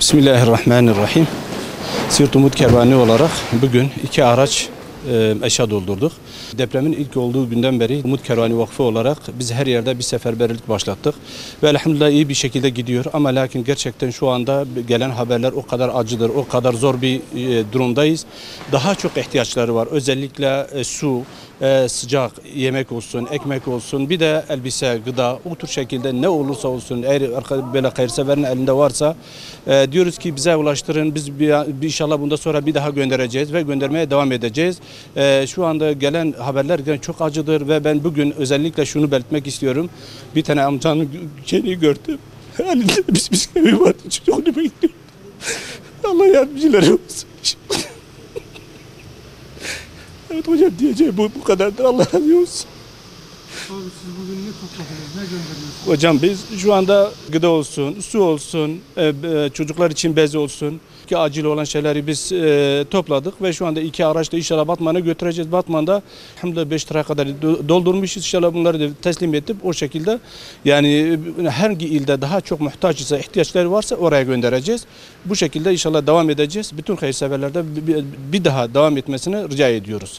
Bismillahirrahmanirrahim. Siirt Umut Kervanı olarak bugün iki araç eşya doldurduk. Depremin ilk olduğu günden beri Umut Kervanı Vakfı olarak biz her yerde bir seferberlik başlattık. Ve elhamdülillah iyi bir şekilde gidiyor. Ama lakin gerçekten şu anda gelen haberler o kadar acıdır, o kadar zor bir durumdayız. Daha çok ihtiyaçları var. Özellikle su, sıcak yemek olsun, ekmek olsun, bir de elbise, gıda, o tür şekilde ne olursa olsun eğer böyle hayırseverin elinde varsa diyoruz ki bize ulaştırın. Biz bir inşallah bundan sonra bir daha göndereceğiz ve göndermeye devam edeceğiz. E, şu anda gelen haberler çok acıdır ve ben bugün özellikle şunu belirtmek istiyorum. Bir tane amcanın şeyini gördüm. Elinde biz bisküvi vardı. Çok bekliyorum. Allah yardımcıları olsun. Evet hocam diyeceğim bu, bu kadardır. Allah razı olsun. Hocam biz şu anda gıda olsun, su olsun, e, e, çocuklar için bez olsun ki acil olan şeyleri biz e, topladık ve şu anda iki araçla inşallah Batman'a götüreceğiz. Batman'da hamda 5 liraya kadar do- doldurmuşuz. İnşallah bunları da teslim edip o şekilde yani e, hangi ilde daha çok muhtaç ise ihtiyaçları varsa oraya göndereceğiz. Bu şekilde inşallah devam edeceğiz. Bütün hayırseverlerde bir- bir daha devam etmesini rica ediyoruz.